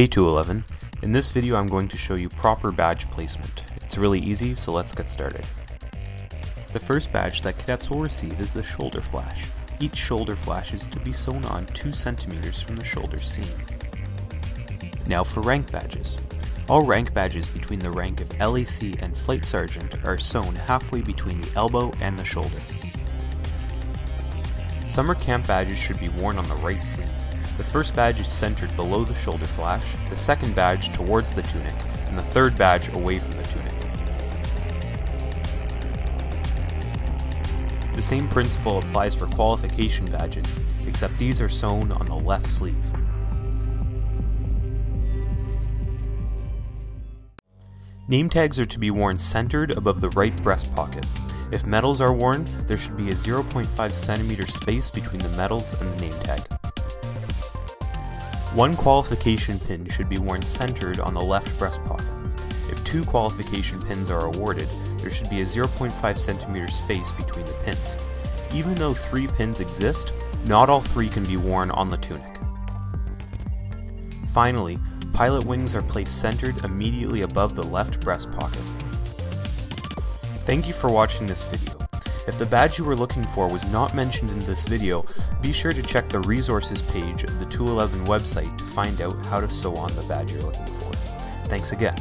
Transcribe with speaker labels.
Speaker 1: Hey 211, in this video I'm going to show you proper badge placement. It's really easy, so let's get started. The first badge that cadets will receive is the shoulder flash. Each shoulder flash is to be sewn on 2 centimeters from the shoulder seam. Now for rank badges. All rank badges between the rank of LAC and Flight Sergeant are sewn halfway between the elbow and the shoulder. Summer camp badges should be worn on the right sleeve. The first badge is centered below the shoulder flash, the second badge towards the tunic, and the third badge away from the tunic. The same principle applies for qualification badges, except these are sewn on the left sleeve. Name tags are to be worn centered above the right breast pocket. If medals are worn, there should be a 0.5 centimeter space between the medals and the name tag. One qualification pin should be worn centered on the left breast pocket. If two qualification pins are awarded, there should be a 0.5 centimeter space between the pins. Even though three pins exist, not all three can be worn on the tunic. Finally, pilot wings are placed centered immediately above the left breast pocket. Thank you for watching this video. If the badge you were looking for was not mentioned in this video, be sure to check the resources page of the 211 website to find out how to sew on the badge you're looking for. Thanks again.